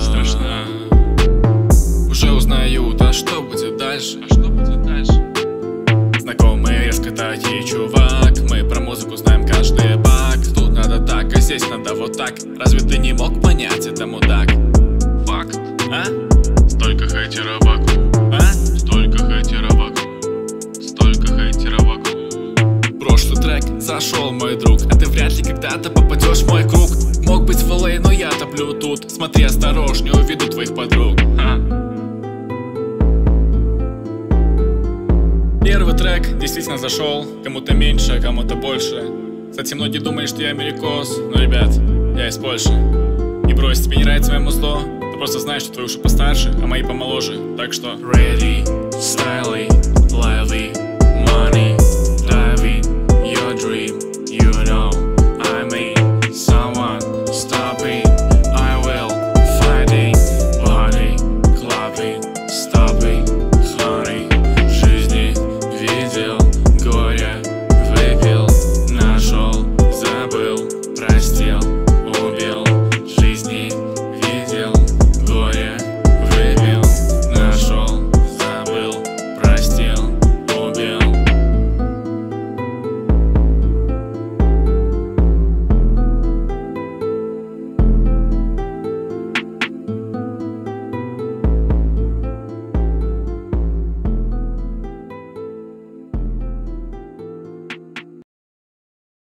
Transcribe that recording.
страшна Уже узнаю, а что будет дальше? А что будет дальше? Знакомые резко такие, чувак Мы про музыку знаем каждый бак. Тут надо так, а здесь надо вот так Разве ты не мог понять, это мудак? Зашел, мой друг. А ты вряд ли когда-то попадешь в мой круг. Мог быть в LA, но я топлю тут. Смотри осторожнее, уведу твоих подруг. Первый трек действительно зашел. Кому-то меньше, а кому-то больше. Кстати, многие думали, что я америкос Но, ребят, я из Польши. И брось, тебе не нравится мое музло Ты просто знаешь, что твои уши постарше, а мои помоложе. Так что ready, styling, lively,